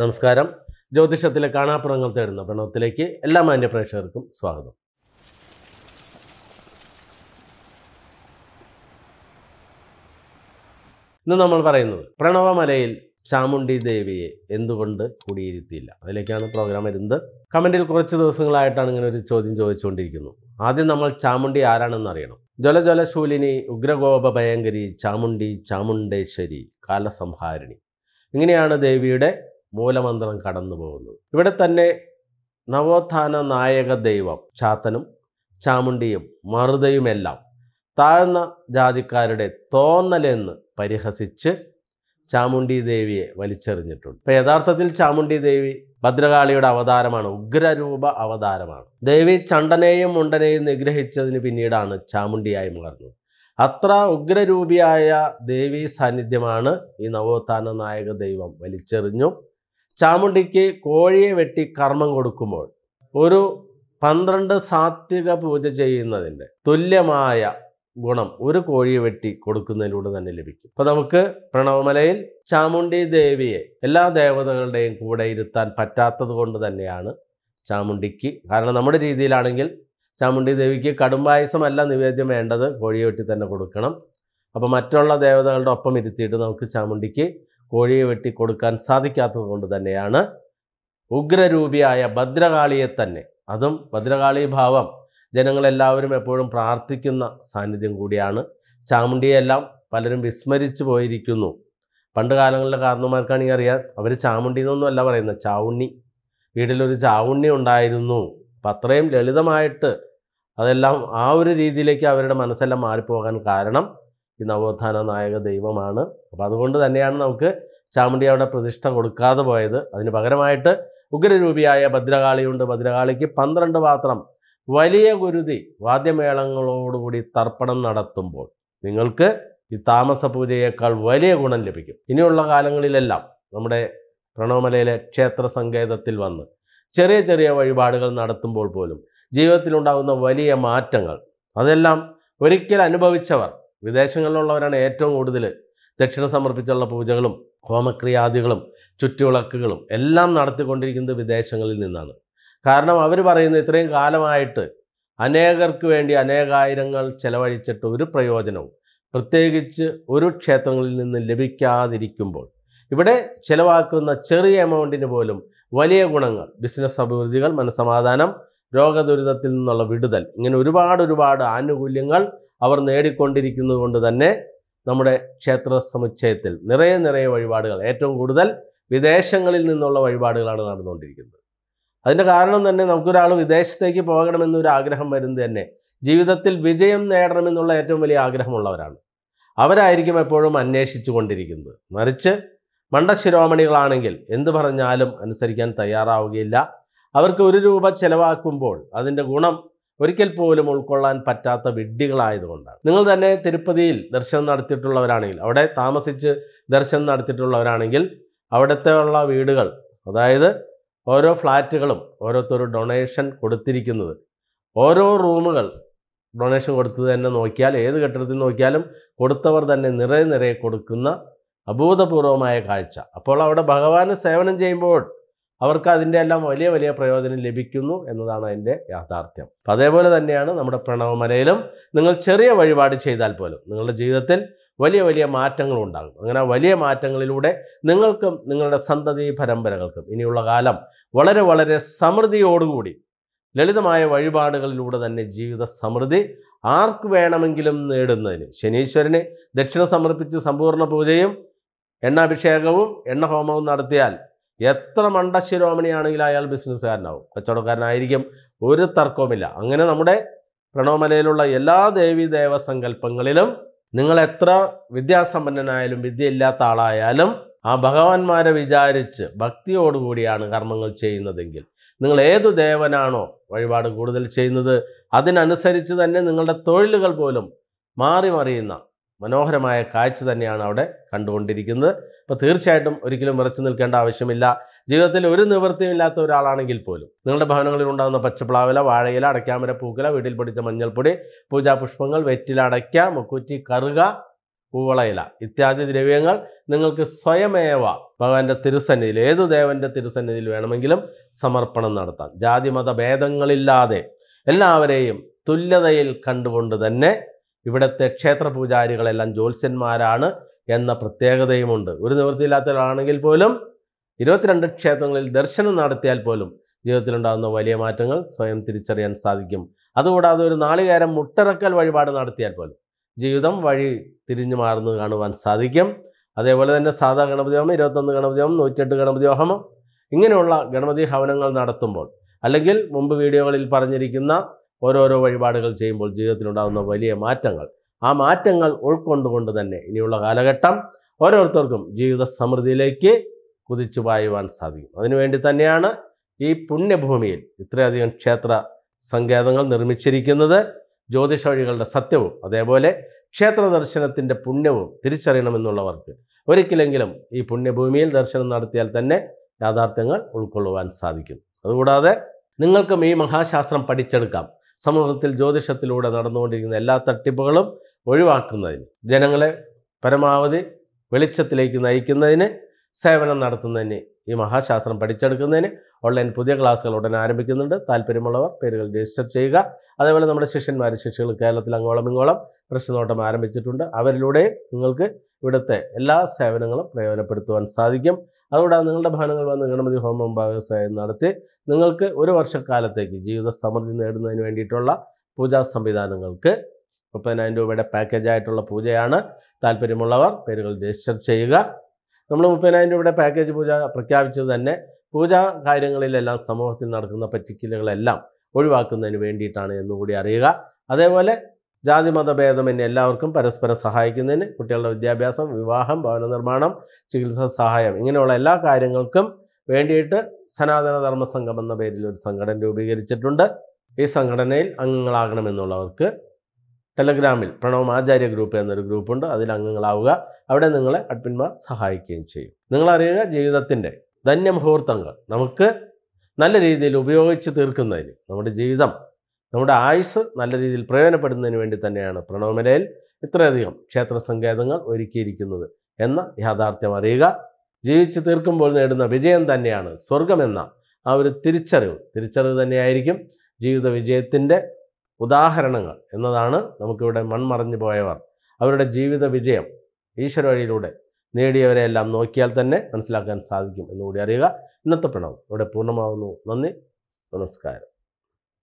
നമസ്കാരം. ജ്യോതിഷത്തിലെ കാണാപ്പുറങ്ങൾ തേടുന്ന പ്രണവത്തിലേക്ക് എല്ലാ മാന്യ പ്രേക്ഷകർക്കും സ്വാഗതം. ഇന്ന് നമ്മൾ പറയുന്നത് പ്രണവമലയിൽ ചാമുണ്ഡി ദേവിയെ എന്തുകൊണ്ട് കുടിയിരുത്തിയില്ല? അതിലേക്കാണ് പ്രോഗ്രാം വരുന്നത്. കമന്റിൽ കുറച്ച് ദിവസങ്ങളായിട്ടാണ് ഇങ്ങനെ ഒരു ചോദ്യം ചോദിച്ചുകൊണ്ടിരിക്കുന്നു. ആദ്യം നമ്മൾ ചാമുണ്ഡി ആരാണെന്ന് അറിയണം. ജലജലശൂലിനി ഉഗ്രകോപ ഭയങ്കരി ചാമുണ്ഡി ചാമുണ്ടേശ്വരി കാലസംഹാരിണി. ഇങ്ങനെയാണ് ദേവിയുടെ മൂലമന്ത്രം കടന്നു പോകുന്നത്. ഇവിടെ തന്നെ നവോത്ഥാന നായക ദൈവം ചാത്തനും ചാമുണ്ടിയും മറുതയുമെല്ലാം താഴ്ന്ന ജാതിക്കാരുടെ തോന്നലെന്ന് പരിഹസിച്ച് ചാമുണ്ടി ദേവിയെ വലിച്ചെറിഞ്ഞിട്ടുണ്ട്. ഇപ്പം യഥാർത്ഥത്തിൽ ചാമുണ്ടി ദേവി ഭദ്രകാളിയുടെ അവതാരമാണ് ഉഗ്രരൂപ അവതാരമാണ്. ദേവി ചണ്ടനെയും മുണ്ടനെയും നിഗ്രഹിച്ചതിന് പിന്നീടാണ് ചാമുണ്ടിയായി മാറുന്നത് അത്ര ഉഗ്രരൂപിയായ ദേവി സാന്നിധ്യമാണ് ഈ നവോത്ഥാന നായക ദൈവം വലിച്ചെറിഞ്ഞു ചാമുണ്ടിക്ക് കോഴിയെ വെട്ടി കർമ്മം കൊടുക്കുമ്പോൾ ഒരു പന്ത്രണ്ട് സാത്വിക പൂജ ചെയ്യുന്നതിന്റെ തുല്യമായ ഗുണം ഒരു കോഴിയെ വെട്ടി കൊടുക്കുന്നതിലൂടെ തന്നെ ലഭിക്കും. അപ്പോൾ നമുക്ക് പ്രണവമലയിൽ ചാമുണ്ഡി ദേവിയെ എല്ലാ ദേവതകളുടെയും കൂടെ ഇരുത്താൻ പറ്റാത്തത് കൊണ്ട് തന്നെയാണ് ചാമുണ്ടിക്ക്. കാരണം നമ്മുടെ രീതിയിലാണെങ്കിൽ ചാമുണ്ഡി ദേവിക്ക് കടുംപായസമല്ല നിവേദ്യം വേണ്ടത് കോഴിയെ വെട്ടി തന്നെ കൊടുക്കണം. അപ്പോൾ മറ്റുള്ള ദേവതകളുടെ ഒപ്പം ഇരുത്തിയിട്ട് നമുക്ക് ചാമുണ്ടിക്ക് കോഴിയെ വെട്ടി കൊടുക്കാൻ സാധിക്കാത്തത് കൊണ്ട് തന്നെയാണ് ഉഗ്രരൂപിയായ ഭദ്രകാളിയെ തന്നെ. അതും ഭദ്രകാളി ഭാവം. ജനങ്ങളെല്ലാവരും എപ്പോഴും പ്രാർത്ഥിക്കുന്ന സാന്നിധ്യം കൂടിയാണ്. ചാമുണ്ടിയെല്ലാം പലരും വിസ്മരിച്ചു പോയിരിക്കുന്നു. പണ്ട് കാലങ്ങളിലെ കാരണന്മാർക്കാണെങ്കിൽ അറിയാം അവർ ചാമുണ്ടി എന്നൊന്നും അല്ല പറയുന്നത്. ചാവുണ്ണി. വീട്ടിലൊരു ചാവുണ്ണി ഉണ്ടായിരുന്നു. അപ്പം അത്രയും ലളിതമായിട്ട് അതെല്ലാം ആ ഒരു രീതിയിലേക്ക് അവരുടെ മനസ്സെല്ലാം മാറിപ്പോകാൻ കാരണം ഈ നവോത്ഥാന നായക ദൈവമാണ്. അപ്പോൾ അതുകൊണ്ട് തന്നെയാണ് നമുക്ക് ചാമുണ്ടി അവിടെ പ്രതിഷ്ഠ കൊടുക്കാതെ പോയത്. അതിന് പകരമായിട്ട് ഉഗ്രരൂപിയായ ഭദ്രകാളിയുണ്ട്. ഭദ്രകാളിക്ക് പന്ത്രണ്ട് പാത്രം. വലിയ ഗുരുതി വാദ്യമേളങ്ങളോടുകൂടി തർപ്പണം നടത്തുമ്പോൾ നിങ്ങൾക്ക് ഈ താമസ പൂജയേക്കാൾ വലിയ ഗുണം ലഭിക്കും. ഇനിയുള്ള കാലങ്ങളിലെല്ലാം നമ്മുടെ പ്രണവമലയിലെ ക്ഷേത്ര സങ്കേതത്തിൽ വന്ന് ചെറിയ ചെറിയ വഴിപാടുകൾ നടത്തുമ്പോൾ പോലും ജീവിതത്തിലുണ്ടാകുന്ന വലിയ മാറ്റങ്ങൾ അതെല്ലാം ഒരിക്കൽ അനുഭവിച്ചവർ വിദേശങ്ങളിലുള്ളവരാണ് ഏറ്റവും കൂടുതൽ ദക്ഷിണ സമർപ്പിച്ചുള്ള പൂജകളും ഹോമക്രിയാദികളും ചുറ്റുവിളക്കുകളും എല്ലാം നടത്തിക്കൊണ്ടിരിക്കുന്നത് വിദേശങ്ങളിൽ നിന്നാണ്. കാരണം അവർ പറയുന്നത് ഇത്രയും കാലമായിട്ട് അനേകർക്ക് വേണ്ടി അനേകായിരങ്ങൾ ചെലവഴിച്ചിട്ട് ഒരു പ്രയോജനവും പ്രത്യേകിച്ച് ഒരു ക്ഷേത്രങ്ങളിൽ നിന്ന് ലഭിക്കാതിരിക്കുമ്പോൾ ഇവിടെ ചിലവാക്കുന്ന ചെറിയ എമൗണ്ടിന് പോലും വലിയ ഗുണങ്ങൾ ബിസിനസ് അഭിവൃദ്ധികൾ മനസ്സമാധാനം രോഗദുരിതത്തിൽ നിന്നുള്ള വിടുതൽ ഇങ്ങനെ ഒരുപാട് ഒരുപാട് ആനുകൂല്യങ്ങൾ അവർ നേടിക്കൊണ്ടിരിക്കുന്നത് കൊണ്ട് തന്നെ നമ്മുടെ ക്ഷേത്ര സമുച്ചയത്തിൽ നിറയെ നിറയെ വഴിപാടുകൾ ഏറ്റവും കൂടുതൽ വിദേശങ്ങളിൽ നിന്നുള്ള വഴിപാടുകളാണ് നടന്നുകൊണ്ടിരിക്കുന്നത്. അതിന്റെ കാരണം തന്നെ നമുക്കൊരാൾ വിദേശത്തേക്ക് പോകണമെന്നൊരു ആഗ്രഹം വരുന്നത് തന്നെ ജീവിതത്തിൽ വിജയം നേടണമെന്നുള്ള ഏറ്റവും വലിയ ആഗ്രഹമുള്ളവരാണ്. അവരായിരിക്കും എപ്പോഴും അന്വേഷിച്ചു കൊണ്ടിരിക്കുന്നത് മറിച്ച് മണ്ടശിരോമണികളാണെങ്കിൽ എന്തു പറഞ്ഞാലും അനുസരിക്കാൻ തയ്യാറാവുകയില്ല. അവർക്ക് ഒരു രൂപ ചെലവാക്കുമ്പോൾ അതിന്റെ ഗുണം ഒരിക്കൽ പോലും ഉൾക്കൊള്ളാൻ പറ്റാത്ത വിഡ്ഢികളായതുകൊണ്ടാണ്. നിങ്ങൾ തന്നെ തിരുപ്പതിയിൽ ദർശനം നടത്തിയിട്ടുള്ളവരാണെങ്കിൽ അവിടെ താമസിച്ച് ദർശനം നടത്തിയിട്ടുള്ളവരാണെങ്കിൽ അവിടുത്തെ ഉള്ള വീടുകൾ അതായത് ഓരോ ഫ്ലാറ്റുകളും ഓരോരുത്തരും ഡൊണേഷൻ കൊടുത്തിരിക്കുന്നത് ഓരോ റൂമുകൾ ഡൊണേഷൻ കൊടുത്തത് തന്നെ നോക്കിയാൽ ഏത് കെട്ടിടത്തിൽ നോക്കിയാലും കൊടുത്തവർ തന്നെ നിറയെ നിറയെ കൊടുക്കുന്ന അഭൂതപൂർവമായ കാഴ്ച. അപ്പോൾ അവിടെ ഭഗവാന് സേവനം ചെയ്യുമ്പോൾ അവർക്ക് അതിന്റെ എല്ലാം വലിയ വലിയ പ്രയോജനം ലഭിക്കുന്നു എന്നതാണ് അതിന്റെ യാഥാർത്ഥ്യം. അപ്പം അതേപോലെ തന്നെയാണ് നമ്മുടെ പ്രണവമലയിലും നിങ്ങൾ ചെറിയ വഴിപാട് ചെയ്താൽ പോലും നിങ്ങളുടെ ജീവിതത്തിൽ വലിയ വലിയ മാറ്റങ്ങൾ ഉണ്ടാകും. അങ്ങനെ വലിയ മാറ്റങ്ങളിലൂടെ നിങ്ങൾക്കും നിങ്ങളുടെ സന്തതി പരമ്പരകൾക്കും ഇനിയുള്ള കാലം വളരെ വളരെ സമൃദ്ധിയോടുകൂടി ലളിതമായ വഴിപാടുകളിലൂടെ തന്നെ ജീവിത സമൃദ്ധി ആർക്ക് വേണമെങ്കിലും നേടുന്നതിന് ശനീശ്വരന് ദക്ഷിണ സമർപ്പിച്ച് സമ്പൂർണ പൂജയും എണ്ണാഭിഷേകവും എണ്ണഹോമവും നടത്തിയാൽ എത്ര മണ്ടശിരോമണിയാണെങ്കിലും അയാൾ ബിസിനസ്സുകാരനാവും. കച്ചവടക്കാരനായിരിക്കും ഒരു തർക്കവുമില്ല. അങ്ങനെ നമ്മുടെ പ്രണവമലയിലുള്ള എല്ലാ ദേവീ ദേവസങ്കല്പങ്ങളിലും നിങ്ങൾ എത്ര വിദ്യാസമ്പന്നനായാലും വിദ്യയില്ലാത്ത ആളായാലും ആ ഭഗവാന്മാരെ വിചാരിച്ച് ഭക്തിയോടുകൂടിയാണ് കർമ്മങ്ങൾ ചെയ്യുന്നതെങ്കിൽ നിങ്ങൾ ഏതു ദേവനാണോ വഴിപാട് കൂടുതൽ ചെയ്യുന്നത് അതിനനുസരിച്ച് തന്നെ നിങ്ങളുടെ തൊഴിലുകൾ പോലും മാറി മറിയുന്ന മനോഹരമായ കാഴ്ച തന്നെയാണ് അവിടെ കണ്ടുകൊണ്ടിരിക്കുന്നത്. അപ്പോൾ തീർച്ചയായിട്ടും ഒരിക്കലും വിറച്ചു നിൽക്കേണ്ട ആവശ്യമില്ല. ജീവിതത്തിൽ ഒരു നിവൃത്തിയുമില്ലാത്ത ഒരാളാണെങ്കിൽ പോലും. നിങ്ങളുടെ ഭവനങ്ങളിൽ ഉണ്ടാകുന്ന പച്ചപ്ലാവില വാഴയില അടയ്ക്കാമര പൂക്കല വീട്ടിൽ പൊടിച്ച മഞ്ഞൾപ്പൊടി പൂജാപുഷ്പങ്ങൾ വെറ്റില അടയ്ക്ക മുക്കൂറ്റി കറുക പൂവളയില ഇത്യാദി ദ്രവ്യങ്ങൾ നിങ്ങൾക്ക് സ്വയമേവ ഭഗവാന്റെ തിരുസന്നിധിയിൽ ഏതു ദേവന്റെ തിരുസന്നിധിയിൽ വേണമെങ്കിലും സമർപ്പണം നടത്താം. ജാതിമത ഭേദങ്ങളില്ലാതെ എല്ലാവരെയും തുല്യതയിൽ കണ്ടുകൊണ്ട് തന്നെ ഇവിടുത്തെ ക്ഷേത്ര പൂജാരികളെല്ലാം ജ്യോത്സ്യന്മാരാണ് എന്ന പ്രത്യേകതയുമുണ്ട്. ഒരു നിവൃത്തിയില്ലാത്തവരാണെങ്കിൽ പോലും ഇരുപത്തിരണ്ട് ക്ഷേത്രങ്ങളിൽ ദർശനം നടത്തിയാൽ പോലും ജീവിതത്തിലുണ്ടാകുന്ന വലിയ മാറ്റങ്ങൾ സ്വയം തിരിച്ചറിയാൻ സാധിക്കും. അതുകൂടാതെ ഒരു നാളികേരം മുട്ടിറക്കൽ വഴിപാട് നടത്തിയാൽ പോലും ജീവിതം വഴി തിരിഞ്ഞു മാറുന്നത് കാണുവാൻ സാധിക്കും. അതേപോലെ തന്നെ സാധാ ഗണപതി ഹോമം ഇരുപത്തൊന്ന് ഗണപതി ഹോമം നൂറ്റിയെട്ട് ഗണപതി ഹോമം ഇങ്ങനെയുള്ള ഗണപതി ഹവനങ്ങൾ നടത്തുമ്പോൾ അല്ലെങ്കിൽ മുമ്പ് വീഡിയോകളിൽ പറഞ്ഞിരിക്കുന്ന ഓരോരോ വഴിപാടുകൾ ചെയ്യുമ്പോൾ ജീവിതത്തിലുണ്ടാകുന്ന വലിയ മാറ്റങ്ങൾ. ആ മാറ്റങ്ങൾ ഉൾക്കൊണ്ടുകൊണ്ട് തന്നെ ഇനിയുള്ള കാലഘട്ടം ഓരോരുത്തർക്കും ജീവിത സമൃദ്ധിയിലേക്ക് കുതിച്ചു പായുവാൻ സാധിക്കും. അതിനുവേണ്ടി തന്നെയാണ് ഈ പുണ്യഭൂമിയിൽ ഇത്രയധികം ക്ഷേത്ര സങ്കേതങ്ങൾ നിർമ്മിച്ചിരിക്കുന്നത്. ജ്യോതിഷ വഴികളുടെ സത്യവും അതേപോലെ ക്ഷേത്ര ദർശനത്തിന്റെ പുണ്യവും തിരിച്ചറിയണമെന്നുള്ളവർക്ക് ഒരിക്കലെങ്കിലും ഈ പുണ്യഭൂമിയിൽ ദർശനം നടത്തിയാൽ തന്നെ യാഥാർത്ഥ്യങ്ങൾ ഉൾക്കൊള്ളുവാൻ സാധിക്കും. അതുകൂടാതെ നിങ്ങൾക്കും ഈ മഹാശാസ്ത്രം പഠിച്ചെടുക്കാം. സമൂഹത്തിൽ ജ്യോതിഷത്തിലൂടെ നടന്നുകൊണ്ടിരിക്കുന്ന എല്ലാ തട്ടിപ്പുകളും ഒഴിവാക്കുന്നതിന് ജനങ്ങളെ പരമാവധി വെളിച്ചത്തിലേക്ക് നയിക്കുന്നതിന് സേവനം നടത്തുന്നതിന് ഈ മഹാശാസ്ത്രം പഠിച്ചെടുക്കുന്നതിന് ഓൺലൈൻ പുതിയ ക്ലാസ്സുകൾ ഉടൻ ആരംഭിക്കുന്നുണ്ട്. താല്പര്യമുള്ളവർ പേരുകൾ രജിസ്റ്റർ ചെയ്യുക. അതേപോലെ നമ്മുടെ ശിഷ്യന്മാർ ശിഷ്യകൾ കേരളത്തിൽ അങ്ങോളം ഇങ്ങോളം പ്രശ്നനോട്ടം ആരംഭിച്ചിട്ടുണ്ട്. അവരിലൂടെ നിങ്ങൾക്ക് ഇവിടുത്തെ എല്ലാ സേവനങ്ങളും പ്രയോജനപ്പെടുത്തുവാൻ സാധിക്കും. അതുകൂടാതെ നിങ്ങളുടെ ഭവനങ്ങൾ വന്ന് ഗണപതി ഹോമം ഭാഗസേവനം നടത്തി നിങ്ങൾക്ക് ഒരു വർഷക്കാലത്തേക്ക് ജീവിത സമൃദ്ധി നേടുന്നതിന് വേണ്ടിയിട്ടുള്ള പൂജാ സംവിധാനങ്ങൾക്ക് മുപ്പതിനായിരം രൂപയുടെ പാക്കേജായിട്ടുള്ള പൂജയാണ്. താല്പര്യമുള്ളവർ പേരുകൾ രജിസ്റ്റർ ചെയ്യുക. നമ്മൾ മുപ്പതിനായിരം രൂപയുടെ പാക്കേജ് പൂജ പ്രഖ്യാപിച്ചത് തന്നെ പൂജാ കാര്യങ്ങളിലെല്ലാം സമൂഹത്തിൽ നടക്കുന്ന പറ്റിക്കലുകളെല്ലാം ഒഴിവാക്കുന്നതിന് വേണ്ടിയിട്ടാണ് എന്നുകൂടി അറിയുക. അതേപോലെ ജാതി മതഭേദമന്യേ എല്ലാവർക്കും പരസ്പരം സഹായിക്കുന്നതിന് കുട്ടികളുടെ വിദ്യാഭ്യാസം വിവാഹം ഭവന നിർമ്മാണം ചികിത്സാ സഹായം ഇങ്ങനെയുള്ള എല്ലാ കാര്യങ്ങൾക്കും വേണ്ടിയിട്ട് സനാതന ധർമ്മ സംഘം എന്ന പേരിൽ ഒരു സംഘടന രൂപീകരിച്ചിട്ടുണ്ട്. ഈ സംഘടനയിൽ അംഗങ്ങളാകണമെന്നുള്ളവർക്ക് ടെലഗ്രാമിൽ പ്രണവം ആചാര്യ ഗ്രൂപ്പ് എന്നൊരു ഗ്രൂപ്പുണ്ട്. അതിൽ അംഗങ്ങളാവുക. അവിടെ നിങ്ങളെ അഡ്മിന്മാർ സഹായിക്കുകയും ചെയ്യും. നിങ്ങളറിയുക ജീവിതത്തിന്റെ ധന്യമുഹൂർത്തങ്ങൾ നമുക്ക് നല്ല രീതിയിൽ ഉപയോഗിച്ച് തീർക്കുന്നതിന് നമ്മുടെ ജീവിതം നമ്മുടെ ആയുസ് നല്ല രീതിയിൽ പ്രയോജനപ്പെടുന്നതിന് വേണ്ടി തന്നെയാണ് പ്രണവമലയിൽ ഇത്രയധികം ക്ഷേത്ര സങ്കേതങ്ങൾ ഒരുക്കിയിരിക്കുന്നത് എന്ന യാഥാർത്ഥ്യം അറിയുക. ജീവിച്ചു തീർക്കുമ്പോൾ നേടുന്ന വിജയം തന്നെയാണ് സ്വർഗമെന്ന ആ ഒരു തിരിച്ചറിവ്. തിരിച്ചറിവ് തന്നെയായിരിക്കും ജീവിത വിജയത്തിന്റെ ഉദാഹരണങ്ങൾ എന്നതാണ് നമുക്കിവിടെ മൺമറഞ്ഞു പോയവർ. അവരുടെ ജീവിത വിജയം ഈശ്വര വഴിയിലൂടെ നേടിയവരെയെല്ലാം നോക്കിയാൽ തന്നെ മനസ്സിലാക്കാൻ സാധിക്കും എന്നുകൂടി അറിയുക. ഇന്നത്തെ പ്രണവം ഇവിടെ പൂർണമാകുന്നു നന്ദി. നമസ്കാരം.